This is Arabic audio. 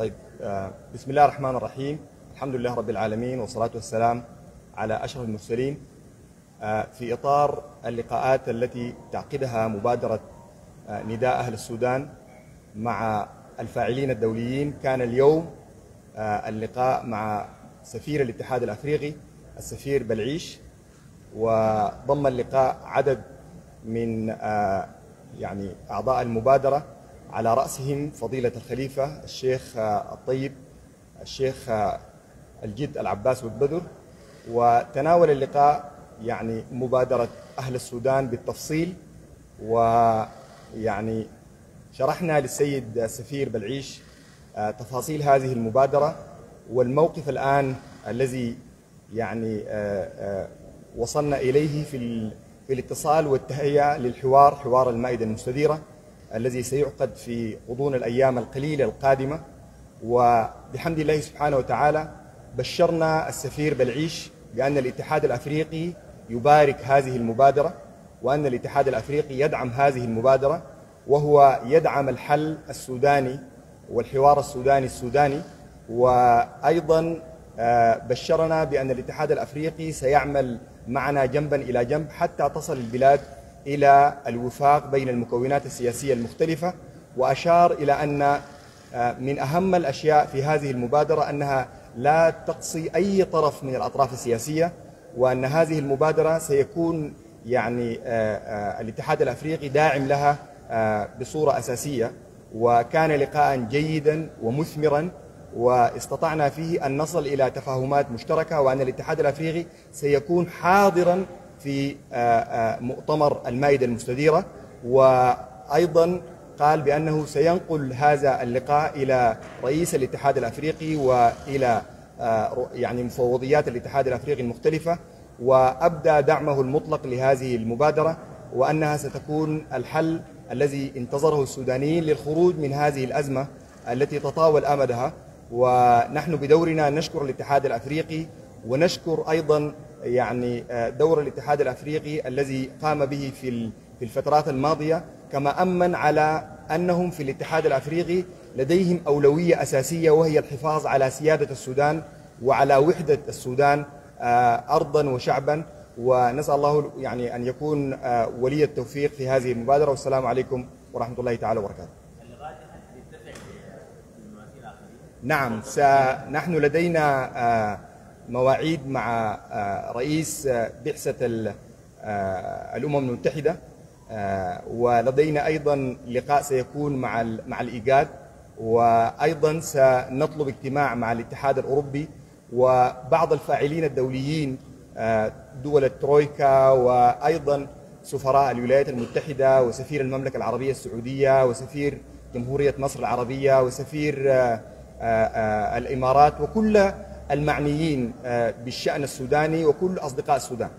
طيب آه، بسم الله الرحمن الرحيم. الحمد لله رب العالمين والصلاة والسلام على أشرف المرسلين آه، في إطار اللقاءات التي تعقدها مبادرة آه، نداء أهل السودان مع الفاعلين الدوليين. كان اليوم اللقاء مع سفير الاتحاد الأفريقي السفير بلعيش وضم اللقاء عدد من يعني أعضاء المبادرة. على رأسهم فضيلة الخليفة الشيخ الطيب الشيخ الجد العباس والبدر وتناول اللقاء يعني مبادرة أهل السودان بالتفصيل ويعني شرحنا للسيد السفير بلعيش آه، تفاصيل هذه المبادرة والموقف الآن الذي يعني آه، آه، وصلنا إليه في في الاتصال والتهيئة للحوار حوار المائدة المستديرة. الذي سيعقد في غضون الأيام القليلة القادمة. وبحمد الله سبحانه وتعالى بشرنا السفير بلعيش بأن الاتحاد الأفريقي يبارك هذه المبادرة وأن الاتحاد الأفريقي يدعم هذه المبادرة وهو يدعم الحل السوداني والحوار السوداني السوداني. وأيضا آه، بشرنا بأن الاتحاد الأفريقي سيعمل معنا جنبا إلى جنب حتى تصل البلاد إلى الوفاق بين المكونات السياسية المختلفة وأشار إلى أن آه، من أهم الأشياء في هذه المبادرة أنها لا تقصي أي طرف من الأطراف السياسية وأن هذه المبادرة سيكون يعني آه، آه، الاتحاد الأفريقي داعم لها بصورة أساسية. وكان لقاء جيدا ومثمرا واستطعنا فيه أن نصل إلى تفاهمات مشتركة وأن الاتحاد الأفريقي سيكون حاضرا في آه، آه، مؤتمر المائدة المستديرة وأيضا قال بأنه سينقل هذا اللقاء إلى رئيس الاتحاد الأفريقي وإلى آه، يعني مفوضيات الاتحاد الأفريقي المختلفة وأبدى دعمه المطلق لهذه المبادرة وأنها ستكون الحل الذي انتظره السودانيين للخروج من هذه الأزمة التي تطاول أمدها. ونحن بدورنا نشكر الاتحاد الأفريقي ونشكر أيضا يعني آه، دور الاتحاد الأفريقي الذي قام به في في الفترات الماضية كما أمن على أنهم في الاتحاد الأفريقي لديهم أولوية أساسية وهي الحفاظ على سيادة السودان وعلى وحدة السودان آه، أرضا وشعبا. ونسأل الله يعني أن يكون آه، ولي التوفيق في هذه المبادرة. والسلام عليكم ورحمة الله تعالى وبركاته. نعم س- نحن لدينا مواعيد مع آه، رئيس آه، بعثة آه، الأمم المتحدة ولدينا أيضا لقاء سيكون مع مع الإيجاد وأيضا سنطلب اجتماع مع الاتحاد الأوروبي وبعض الفاعلين الدوليين دول الترويكا وأيضا سفراء الولايات المتحدة وسفير المملكة العربية السعودية وسفير جمهورية مصر العربية وسفير الإمارات وكل المعنيين آه، بالشأن السوداني وكل أصدقاء السودان.